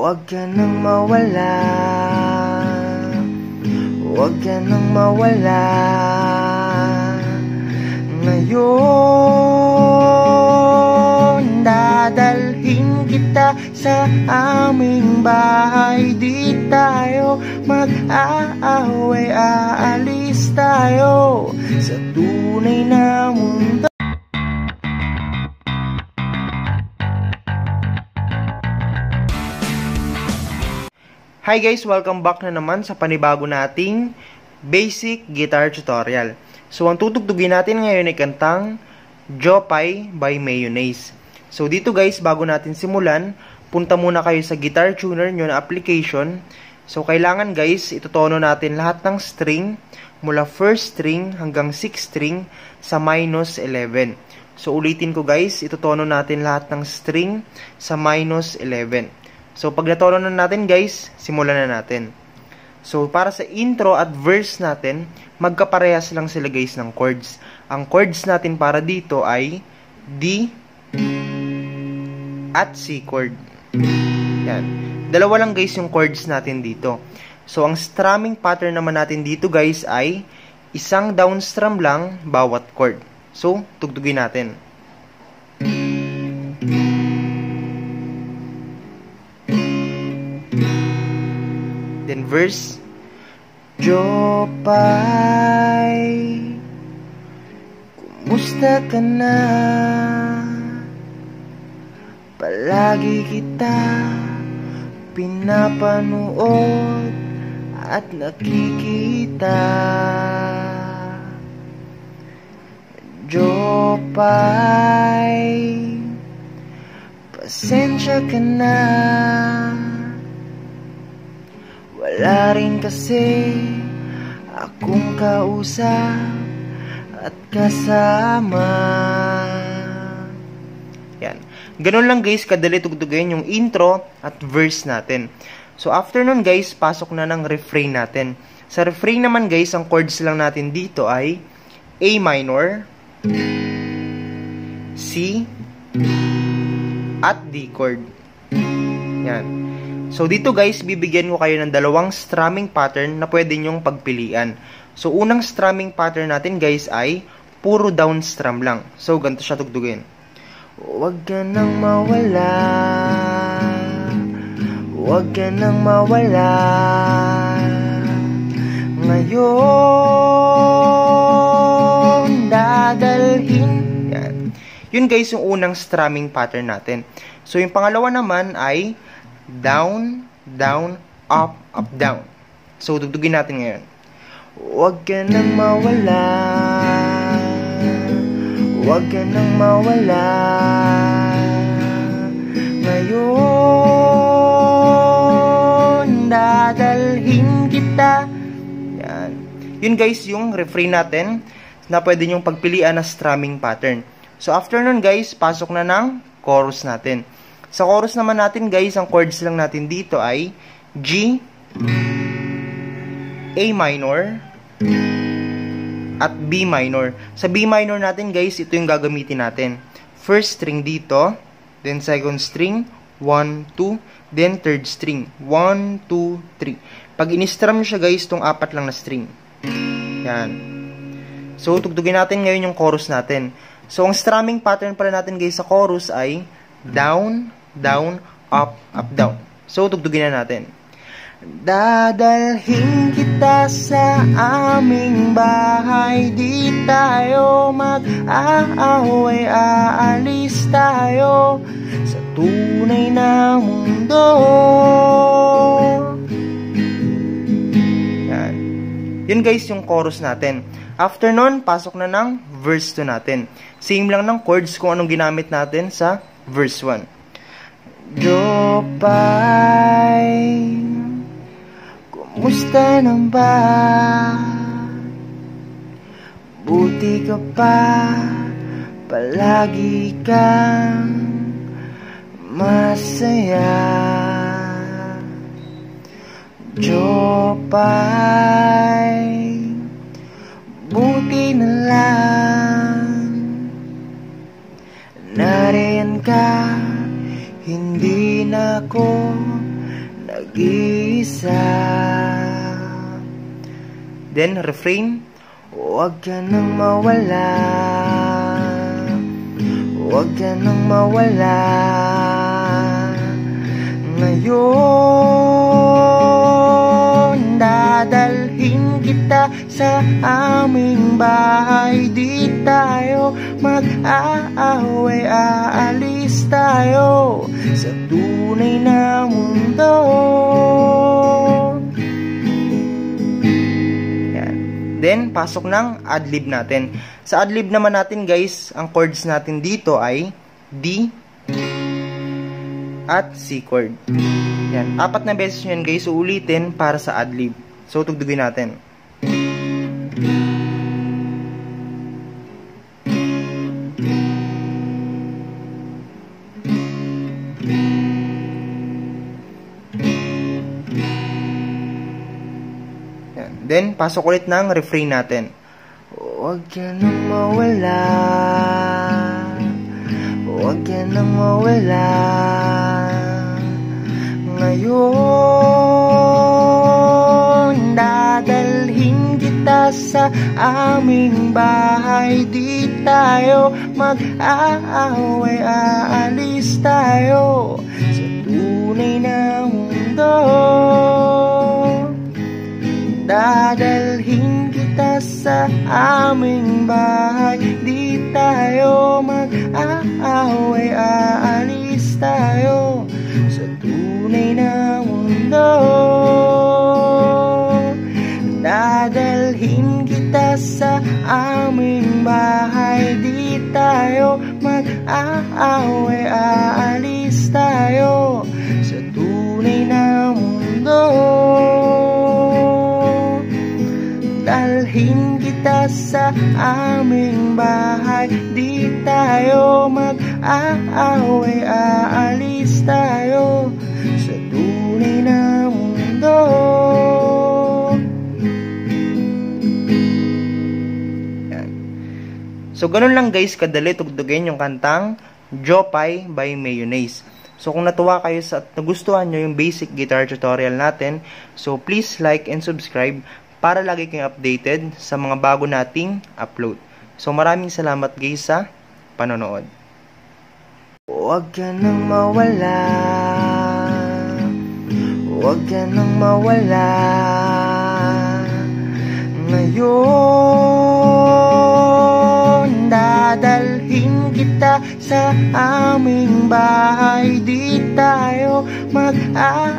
Huwag ka nang mawala. Huwag ka nang mawala. Ngayon Dadalhin kita sa aming bahay. Di tayo mag-aaway. Aalis tayo sa tunay na mundo Hi guys! Welcome back na naman sa panibago nating basic guitar tutorial. So, ang tutugtugin natin ngayon ay kantang Jopay by Mayonnaise. So, dito guys, bago natin simulan, punta muna kayo sa guitar tuner nyo na application. So, kailangan guys, itutono natin lahat ng string mula first string hanggang 6th string sa minus 11. So, ulitin ko guys, itutono natin lahat ng string sa minus 11. So, pag na natin guys, simulan na natin. So, para sa intro at verse natin, magkaparehas lang sila guys ng chords. Ang chords natin para dito ay D at C chord. Yan. Dalawa lang guys yung chords natin dito. So, ang strumming pattern naman natin dito guys ay isang down strum lang bawat chord. So, tugtugin natin. Then verse, Jopay, kumusta ka na? Palagi kita pinapanood at nakikita. Jopay, pasensya ka na. Wala rin kasi akong kausap at kasama. Yan. Ganun lang guys, kadali tugtugin yung intro at verse natin. So after nun guys, pasok na ng refrain natin. Sa refrain naman guys, ang chords lang natin dito ay A minor, C, at D chord. Yan. So, dito guys, bibigyan ko kayo ng dalawang strumming pattern na pwede nyong pagpilian. So, unang strumming pattern natin guys ay puro down strum lang. So, ganito siya tugtugin. Huwag ka nang mawala Huwag ka nang mawala Ngayon Dadalhin Yan. Yun guys, yung unang strumming pattern natin. So, yung pangalawa naman ay down, down, up, up, down. So, dugtugin natin ngayon. Huwag ka nang mawala Huwag ka nang mawala Ngayon Dadalhin kita Yan. Yun guys, yung refrain natin na pwede nyong pagpilian na strumming pattern. So, after nun guys, pasok na ng chorus natin. Sa chorus naman natin guys, ang chords lang natin dito ay G, A minor, at B minor. Sa B minor natin guys, ito yung gagamitin natin. First string dito, then second string, 1, 2, then third string, 1, 2, 3. Pag in-strum siya guys, itong apat lang na string. Yan. So, tugtugin natin ngayon yung chorus natin. So, ang strumming pattern pala natin guys sa chorus ay down, down, up, up, down. So, tugtugin na natin. Dadalhin kita sa aming bahay Di tayo mag-aaway Aalis tayo sa tunay na mundo Yan. Yun guys yung chorus natin. After nun, pasok na ng verse 2 natin. Same lang ng chords kung anong ginamit natin sa verse 1. Jopay Kumusta nang ba? Buti ka pa. Palagi kang Masaya. Jopay Buti na lang. Nariyan ka ako mag-isa Then, refrain Huwag ka nang mawala. Huwag ka nang mawala. Ngayon Dadalhin kita sa aming bahay Di tayo mag-aaway Aalis tayo sa tunay na mundo Yan. Then, pasok ng adlib natin. Sa adlib naman natin guys, ang chords natin dito ay D, at C chord. Yan. Apat na beses yan guys. Uulitin para sa adlib. So, tugtugin natin. Then, pasok ulit ng refrain natin. Huwag ka nang mawala Huwag ka nang mawala Ngayon kita sa aming bahay. Di tayo mag-aaway Aalis tayo sa tunay na mundo. Dadalhin kita sa aming bahay. Di tayo mag-aaway Aalis tayo sa aming bahay. Di tayo mag-aaway Aalis tayo sa tunay na mundo. Dalhin kita sa aming bahay. Di tayo mag-aaway Aalis tayo sa tunay na mundo So, ganun lang guys, kadali tugtugin yung kantang Jopay by Mayonnaise. So, kung natuwa kayo sa at nagustuhan nyo yung basic guitar tutorial natin, so please like and subscribe para lagi kayong updated sa mga bago nating upload. So, maraming salamat guys sa panonood. Huwag ka nang mawala Huwag ka nang mawala Ngayon sa aming bahay. Di tayo mag-aaway